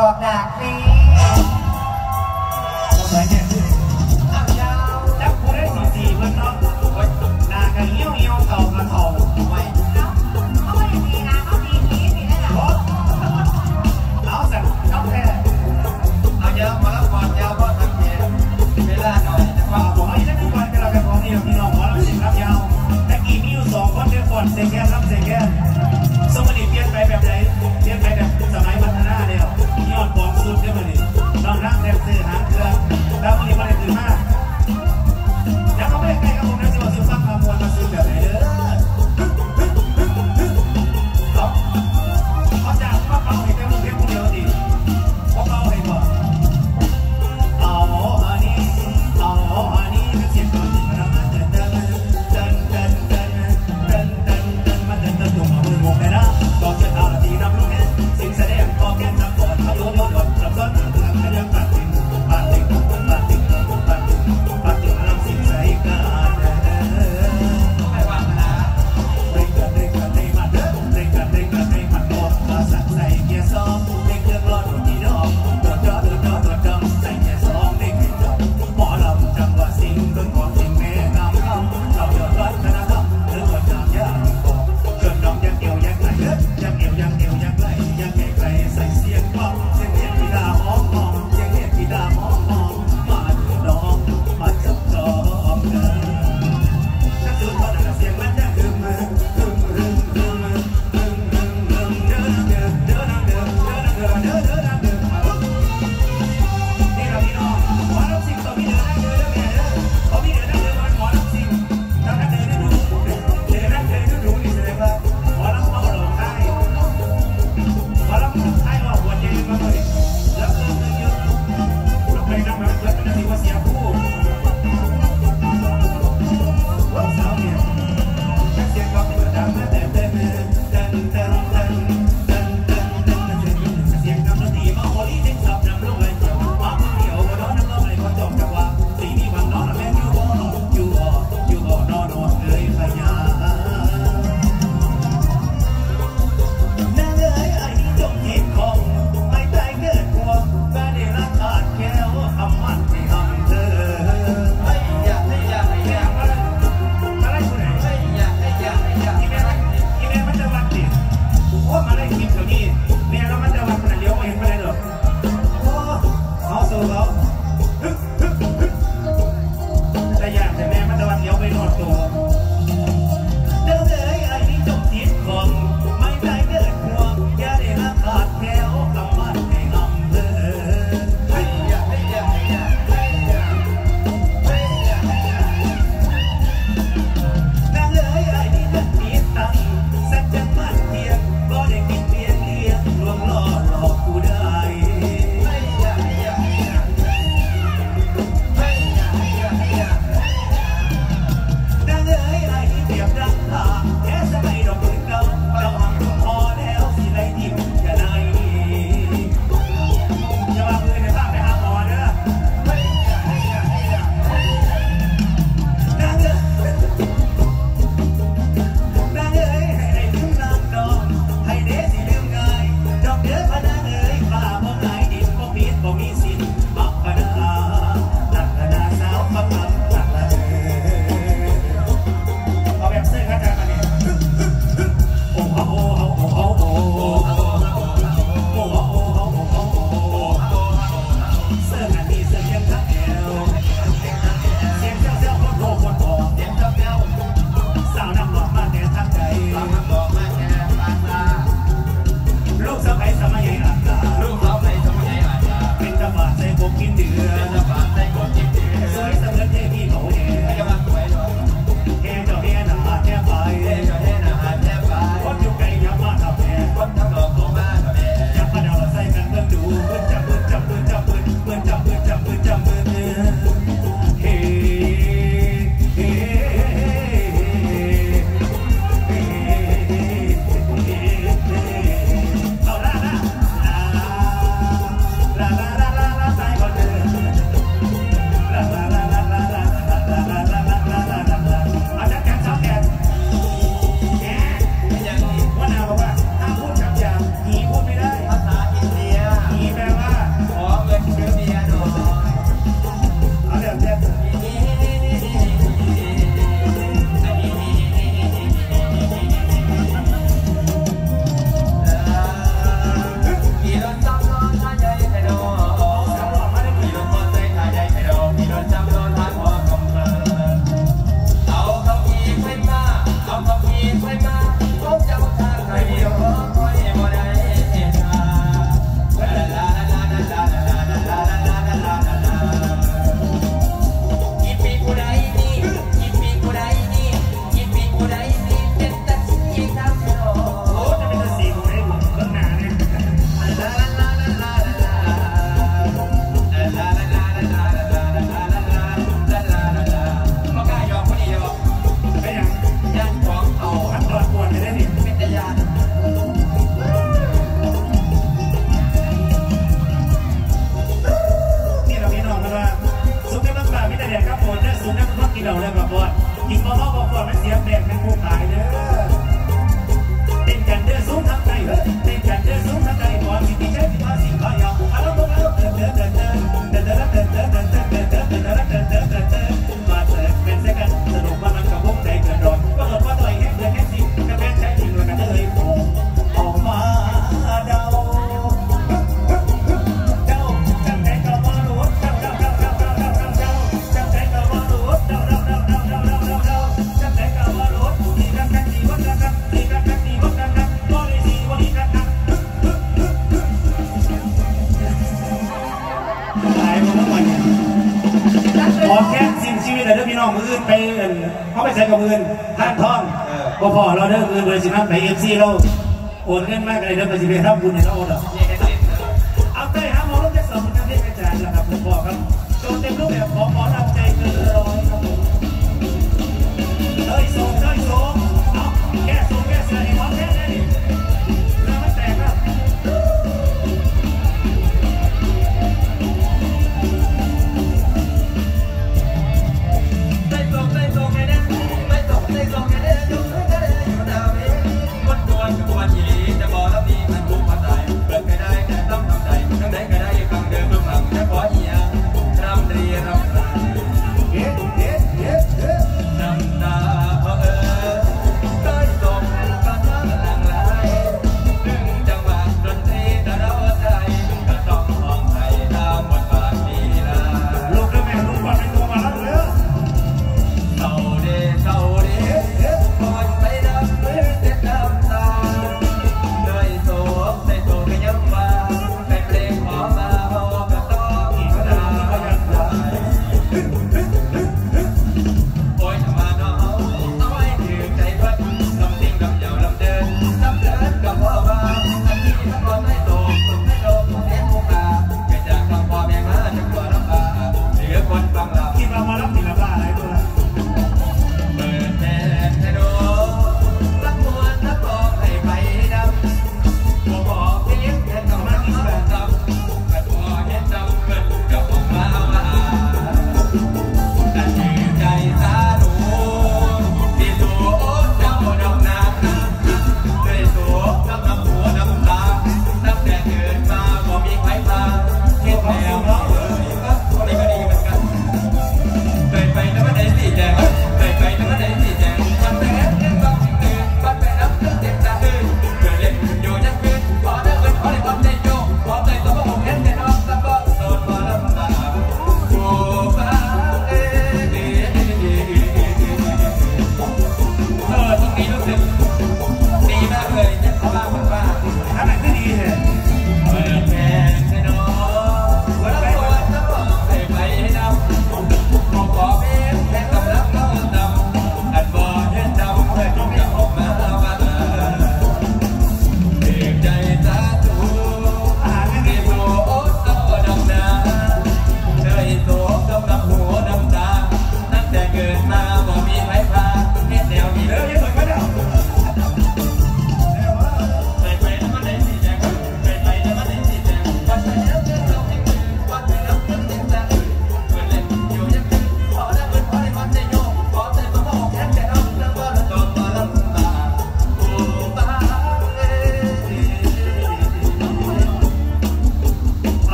อกกอกดากฟรี ช้กับเงินท่านทองบ่พอเราได้เงินเลยสินับไปเอฟซีเราโอนเงินมากเลยเด้อไปสิไปรับบุญในเราเด้อ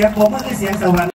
ียงผมก็นคือเสียงสวรรค์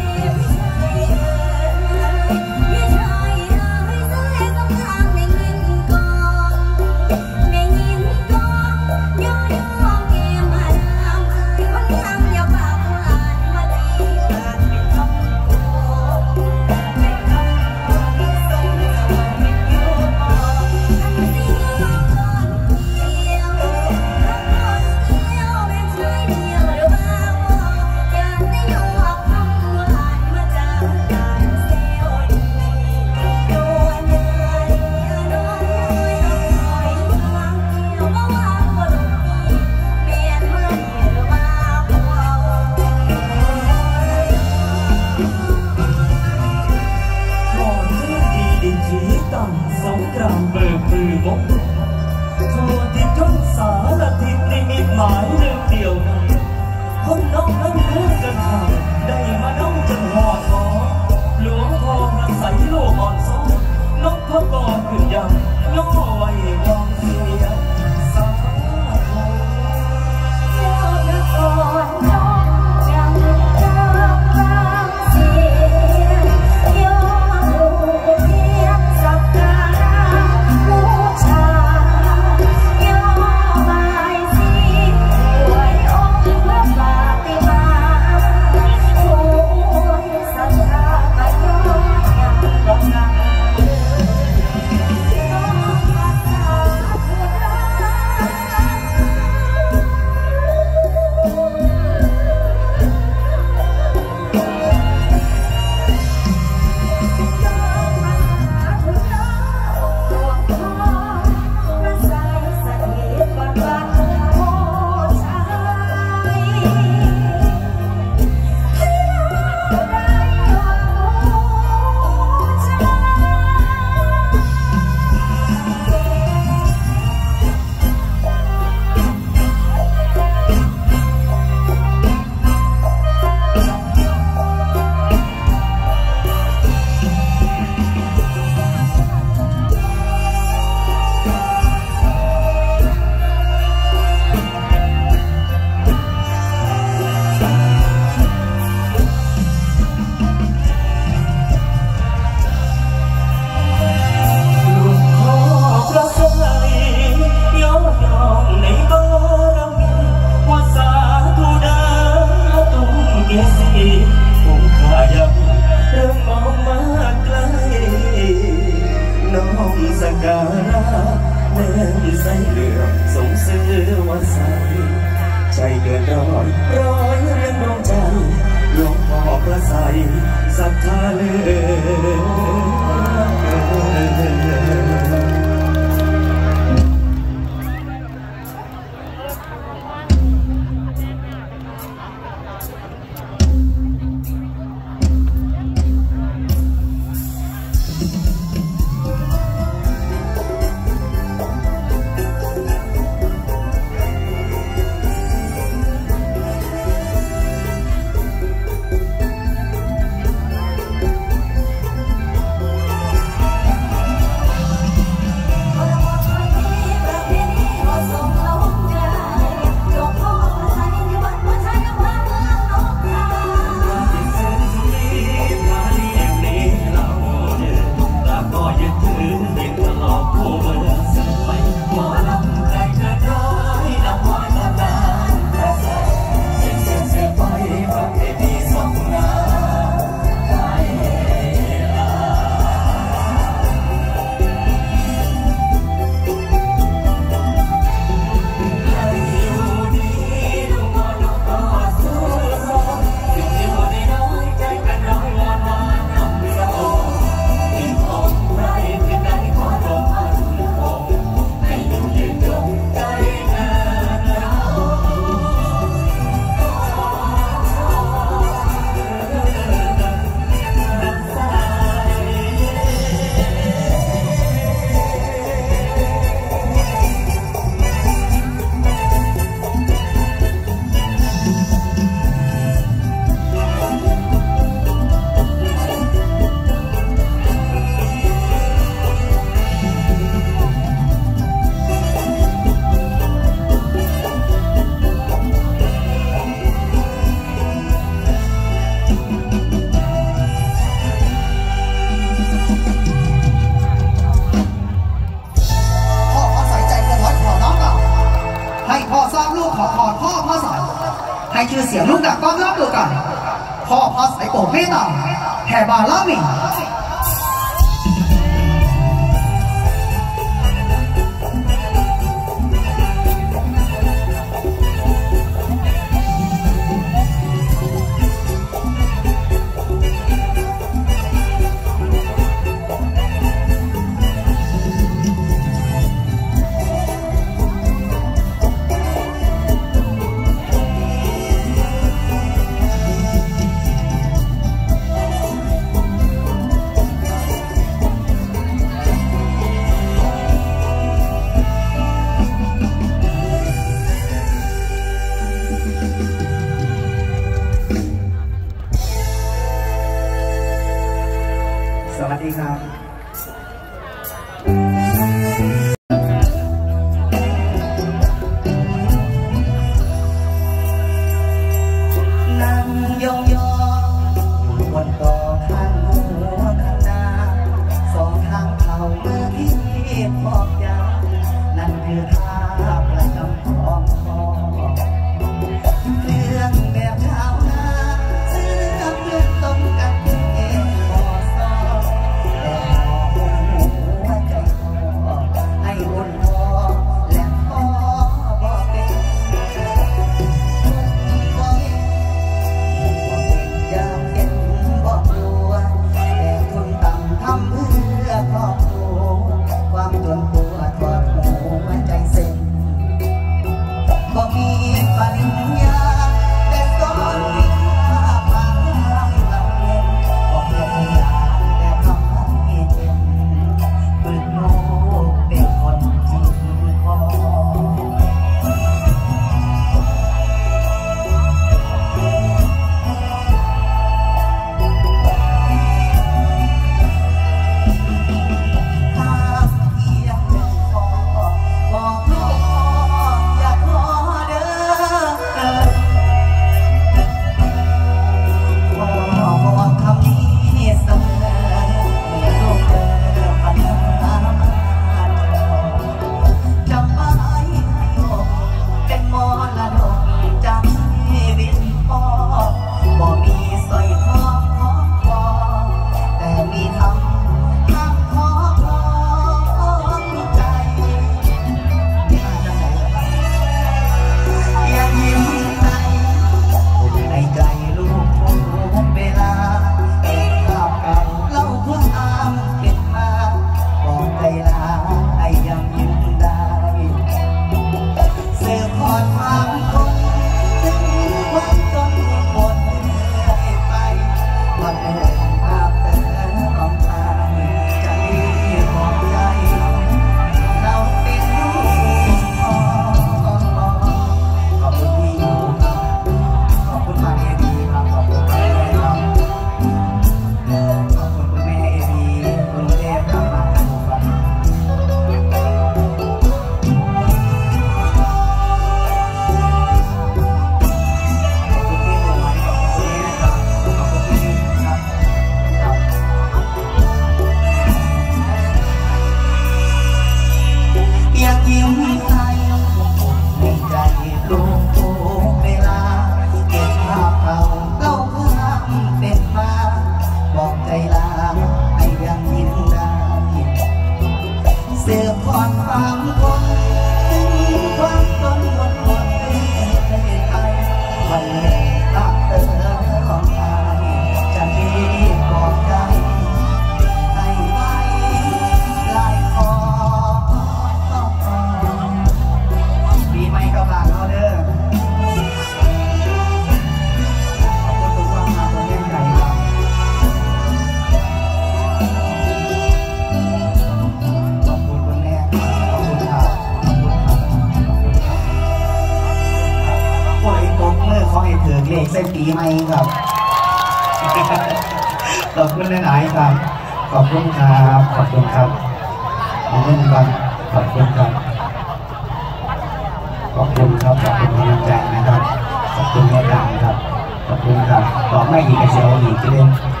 อีก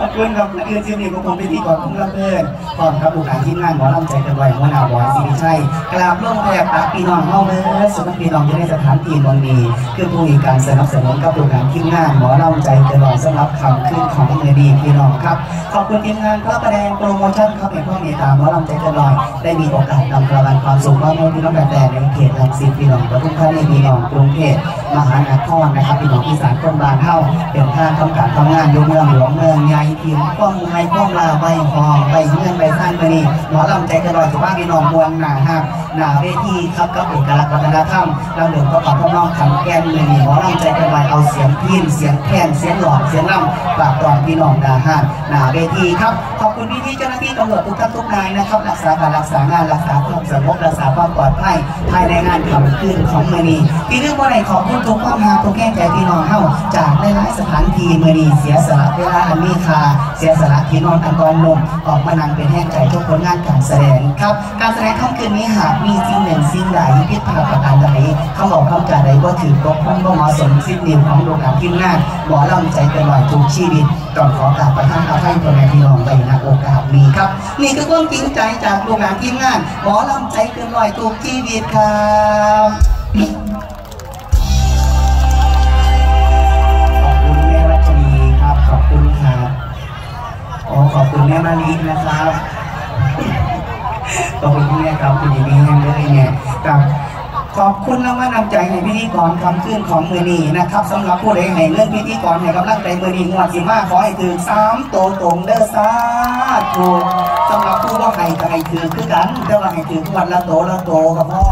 ขอบคุณครับและคือทีมนี้ของผมเป็นที่ก่อนของรับเพื่อนพร้อมครับลูกหลานที่งานหมอลำใจกันไว้หัวหน้าบอยสิริชัยกราบลงแทบตักพี่น้องเฮาเด้อสุนัขพี่น้องจะได้สถานที่บางนี้คือผู้มีการสนับสนุนกับลูกหลานที่งานหมอลำใจกันไว้สำหรับคำขึ้นของเมดีพี่น้องครับ ขอบคุณทีมงานพระประแดงโปรโมชั่นครับในข้อมีตามหมอลำใจกันไว้ได้มีโอกาสนำกระบวนความสุขมาให้พี่น้องแบบแต่ในเขตลังสิตพี่น้องปทุมธานีพี่น้องกรุงเทพมหานครนะครับพี่น้องอีสานคนบานเฮาเป็นท่าทำการทำงานอยเมืองหลวงเมืองใหญ่ทีมป้องไห้ป้องลาใบหอใบเงื่อนใบสร้างไปนี่หมอลำใจกระดอยสุภาพพี่น้องมวลหนาหักหนาเวทีครับกับเอกลักษณ์วัฒนธรรมเราเดินก็ขอพ่อน้องทำแก้มเลยนี่หมอลำใจกระดอยเอาเสียงพินเสียงแคนเสียงหลอกเสียงล่ำฝากตอนพี่น้องหนาหักหนาเวทีครับขอบคุณพี่ที่เจ้าหน้าที่ตำรวจทุกท่านทุกนายนะครับรักษาการรักษางานรักษาความสงบรักษาความปลอดภัยภายในงานขับขึ้นของมือนีที่เรื่องว่าไหนขอบคุณทุกความหาทุกแก้ใจพี่น้องเฮาจากหลายๆสถานที่มือนีเสียสละเวลาอันมีค่าเสียสละที่นอนอันกรนมออกมานั่งเป็นแห้งใจทุกผลงานการแสดงครับ การแสดงค่ำคืนนี้หากมีสิ่งหนึ่งสิ่งใดผิดพลาดประการใดเขาบอกคำจารใดว่าถือตกพ้องก็เหมาะสมสิ้นนิวของโรงงานทีมงานหมอลำใจเกินร้อยทุกชีวิตต้องขอกราบประทานอาภัยพ่อแม่พี่น้องไปณโอกาสนี้ครับ นี่คือความจริงใจจากโรงงานทีมงานหมอลำใจเกินร้อยทุกชีวิตครับ ขอบคุณแม่มาลีนะครับขอบคุณแม่ครับคุณดีมีแห้งเลยเนี่ยกับขอบคุณและว่านำใจให้พิธีกรคำขึ้นของมือนีนะครับสำหรับผู้ใดให้เรื่องพิธีกรให้กำลังใจมือนีงวดสิมาขอให้ถือสามโตวตรงเด้อสาธุสำหรับผู้ว่าให้ก็ให้ถือคือกันแต่ว่าให้ถือวันละโตละโตกับพ่อ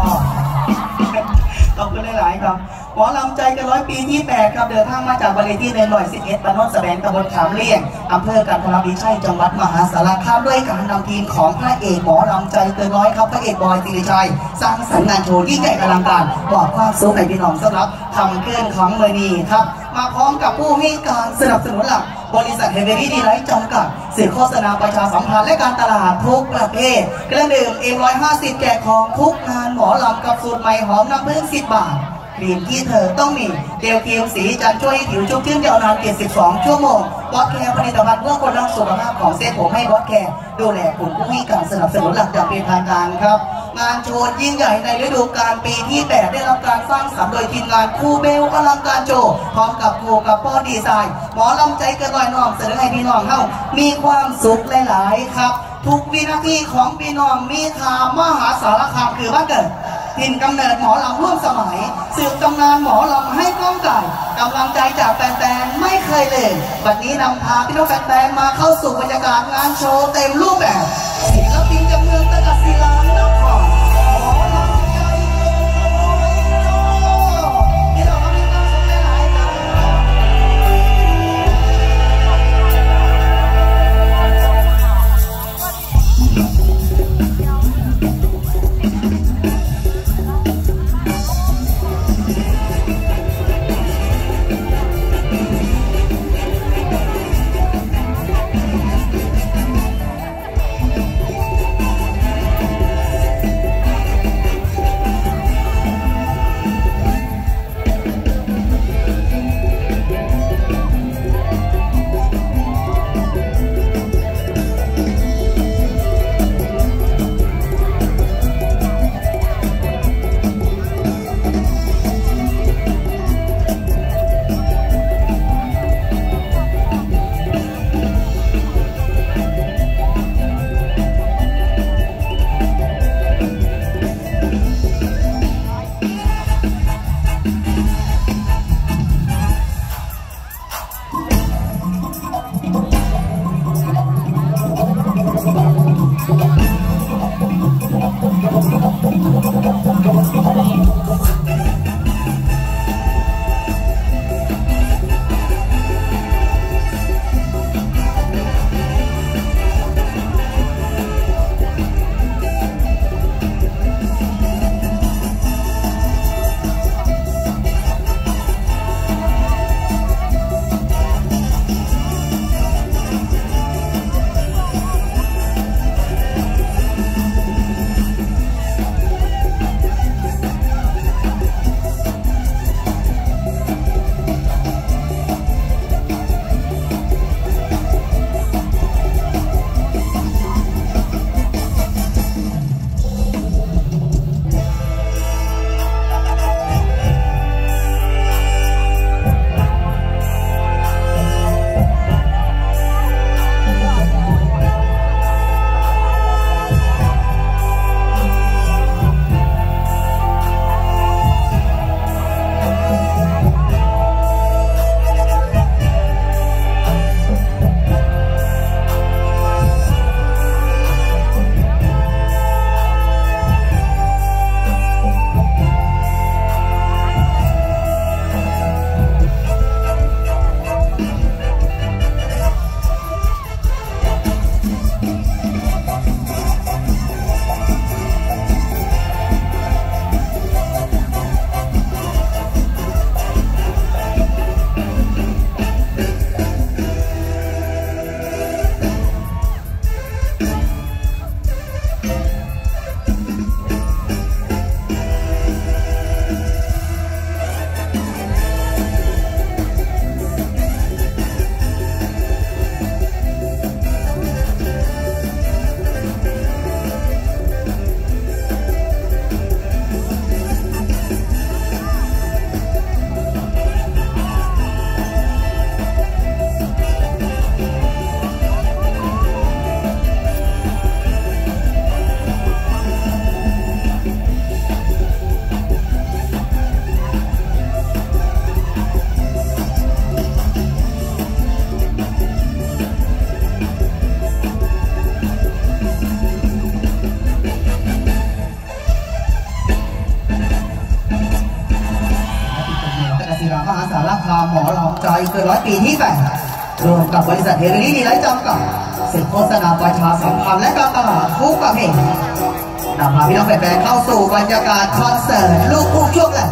หลายครับหมอลำใจกันร้อยปีที่แปดครับเดินทางมาจากบริที่เนรอยสิบเอ็ดตะนนแสบงตำบลขามเลี่ยงอำเภอกันทรวิชัยจังหวัดมหาสารคามด้วยการนำทีมของพระเอกหมอลำใจเกินร้อยครับพระเอกบอยสิริชัย สร้างสรรค์งานโชว์ยิ่งใหญ่อลังการบอกความสุขให้พี่น้องสำหรับทำเคลื่อนของเมนีครับมาพร้อมกับผู้ให้การสนับสนุนหลัก บริษัทเฮเวอรี่ดีไลท์จำกัดสื่อโฆษณาประชาสัมพันธ์และการตลาดทุกประเภทเครื่องดื่มเอ็มร้อยห้าสิบแจกของทุกงานหมอลำกับสูตรใหม่หอมน้ำผึ้งสิบบาท ครีมที่เธอต้องมีเดลคิวสีจันช่วยให้ผิวชุ่มชื่นยาวนาน72 ชั่วโมงบอสแคร์ผลิตภัณฑ์เพื่อคนรักสุขภาพของเซตผมให้บอสแคร์ดูแลกลุ่มผู้ให้การสนับสนุนหลักจากเป็นทางการครับ งานโชว์ยิ่งใหญ่ในฤดูกาลปีที่ 8 ได้รับการสร้างสรรค์โดยทีมงานครูเบลอลังการโชว์พร้อมกับคกับพ่อดีไซน์หมอลำใจเกินร้อยน้องเสนอให้พี่น้องเฮามีความสุขหลาย ๆ ครับ ทุกวินาทีของพี่น้องมีค่ามหาสารคามคือว่านเกิด ถิ่นกำเนิดหมอลำร่วมสมัย สืบตำนานหมอลำให้กล้องไก่กำลังใจจากแฟนๆไม่เคยเลยวันนี้นำพาพี่น้องแฟนๆมาเข้าสู่บรรยากาศงานโชว์เต็มรูปแบบศิลป ปีที่แปดรวมกับบริษัทเฮเรนี่ดีไลท์จำกัดสิทธิโฆษณาประชาสัมพันธ์และการตลาดทุกประเภทนำพาพี่น้องแฟนๆเข้าสู่บรรยากาศคอนเสิร์ตลูกคู่ช่วงแรก